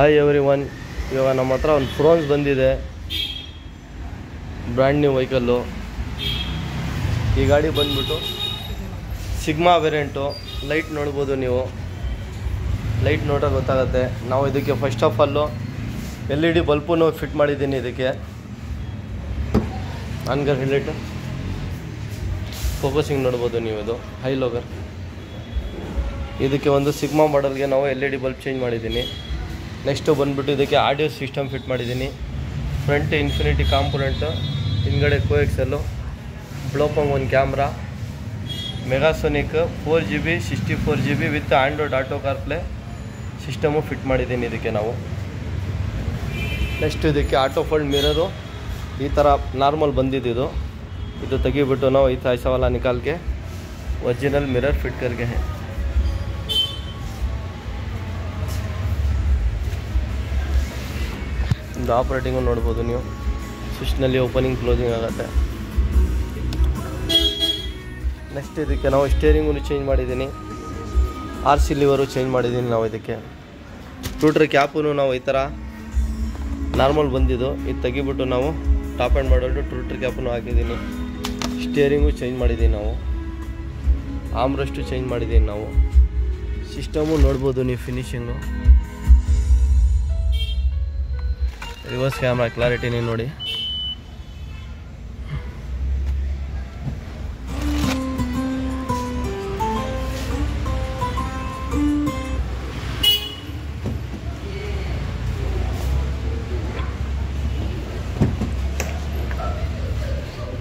Hi every one ಇವಾಗ ನಮ್ಮ ಹತ್ರ ಒಂದು ಫ್ರೋನ್ಸ್ ಬಂದಿದೆ. ಬ್ರ್ಯಾಂಡ್ ನ್ಯೂ ವೆಹಿಕಲ್ಲು ಈ ಗಾಡಿ ಬಂದ್ಬಿಟ್ಟು ಸಿಗ್ಮಾ ವೇರಿಯಂಟು ಲೈಟ್ ನೋಡ್ಬೋದು ನೀವು. ಲೈಟ್ ನೋಡೋ ಗೊತ್ತಾಗುತ್ತೆ. ನಾವು ಇದಕ್ಕೆ first of all L E D ಬಲ್ಪನ್ನು fit ಮಾಡಿದ್ದೀನಿ ಇದಕ್ಕೆ. ಆನ್ಗರ್ ಹೆಡ್ಲೈಟು ಫೋಕಸಿಂಗ್ ನೋಡ್ಬೋದು ನೀವು ಇದು. ಹೈ ಲೋಗರ್ ಇದಕ್ಕೆ ಒಂದು ಸಿಗ್ಮಾ ಮಾಡಲ್ಗೆ ನಾವು L E D bulb change ಮಾಡಿದ್ದೀನಿ. ನೆಕ್ಸ್ಟು ಬಂದುಬಿಟ್ಟು ಇದಕ್ಕೆ ಆಡಿಯೋ ಸಿಸ್ಟಮ್ ಫಿಟ್ ಮಾಡಿದ್ದೀನಿ. ಫ್ರಂಟ್ ಇನ್ಫಿನಿಟಿ ಕಾಂಪೊನೆಂಟು ಹಿಂದುಗಡೆ ಕೋ ಎಕ್ಸೆಲ್ಲು ಬ್ಲೋಪಂಗ್ ಒಂದು camera Megasonic four G B sixty four G B with Android auto CarPlay system fit ಮಾಡಿದ್ದೀನಿ ಇದಕ್ಕೆ ನಾವು. ನೆಕ್ಸ್ಟ್ ಇದಕ್ಕೆ ಆಟೋ ಫೋಲ್ಡ್ ಮಿರರು ಈ ಥರ ನಾರ್ಮಲ್ ಬಂದಿದ್ದು ಇದು. ತೆಗಿಬಿಟ್ಟು ನಾವು ಈ ಥರ ಐಸವಲ್ಲ ನಿಕಾಲ್ಗೆ ಒರಿಜಿನಲ್ ಮಿರರ್ ಫಿಟ್ಕರ್ಗೆ ಇದು ಆಪ್ರೇಟಿಂಗು ನೋಡ್ಬೋದು ನೀವು. ಸ್ವಿಚ್ನಲ್ಲಿ ಓಪನಿಂಗ್ ಕ್ಲೋಸಿಂಗ್ ಆಗುತ್ತೆ. ನೆಕ್ಸ್ಟ್ ಇದಕ್ಕೆ ನಾವು ಸ್ಟೇರಿಂಗು ಚೇಂಜ್ ಮಾಡಿದ್ದೀನಿ. ಆರ್ ಸಿ ಲಿವರು ಚೇಂಜ್ ಮಾಡಿದ್ದೀನಿ ನಾವು ಇದಕ್ಕೆ. ಟೂಟ್ರ್ ಕ್ಯಾಪೂ ನಾವು ಈ ಥರ ನಾರ್ಮಲ್ ಬಂದಿದ್ದು. ಇದು ತೆಗಿಬಿಟ್ಟು ನಾವು ಟಾಪ್ ಆ್ಯಂಡ್ ಮಾಡಲು ಟ್ರೂಟ್ರ್ ಕ್ಯಾಪನ್ನು ಹಾಕಿದ್ದೀನಿ. ಸ್ಟೇರಿಂಗು ಚೇಂಜ್ ಮಾಡಿದ್ದೀನಿ ನಾವು. ಆಮ್ರಷ್ಟು ಚೇಂಜ್ ಮಾಡಿದ್ದೀನಿ ನಾವು. ಸಿಸ್ಟಮು ನೋಡ್ಬೋದು ನೀವು ಫಿನಿಶಿಂಗು ರಿವರ್ಸ್ ಕ್ಯಾಮ್ರಾ ಕ್ಲಾರಿಟಿ ನೀವು ನೋಡಿ.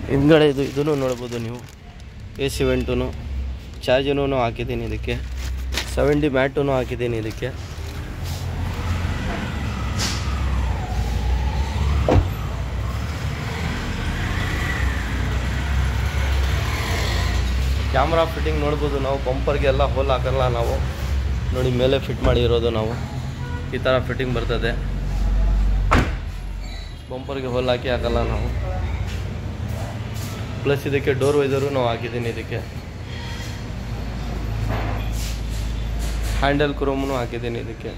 ಹಿಂದ್ಗಡೆ ಇದು ಇದನ್ನು ನೋಡ್ಬೋದು ನೀವು. ಎ ಸಿ ವೆಂಟು ಚಾರ್ಜನೂ ಹಾಕಿದ್ದೀನಿ ಇದಕ್ಕೆ. ಸೆವೆಂಟಿ ಮ್ಯಾಟೂ ಹಾಕಿದ್ದೀನಿ ಇದಕ್ಕೆ. ಕ್ಯಾಮ್ರಾ ಫಿಟ್ಟಿಂಗ್ ನೋಡ್ಬೋದು ನಾವು ಬಂಪರ್ಗೆಲ್ಲ ಹೋಲ್ ಹಾಕಲ್ಲ ನಾವು. ನೋಡಿ, ಮೇಲೆ ಫಿಟ್ ಮಾಡಿರೋದು ನಾವು. ಈ ಥರ ಫಿಟ್ಟಿಂಗ್ ಬರ್ತದೆ. ಬಂಪರ್ಗೆ ಹೋಲ್ ಹಾಕಿ ಹಾಕಲ್ಲ ನಾವು. ಪ್ಲಸ್ ಇದಕ್ಕೆ ಡೋರ್ ವೈಸರು ನಾವು ಹಾಕಿದ್ದೀನಿ ಇದಕ್ಕೆ. ಹ್ಯಾಂಡಲ್ ಕ್ರೋಮ್ನು ಹಾಕಿದ್ದೀನಿ ಇದಕ್ಕೆ.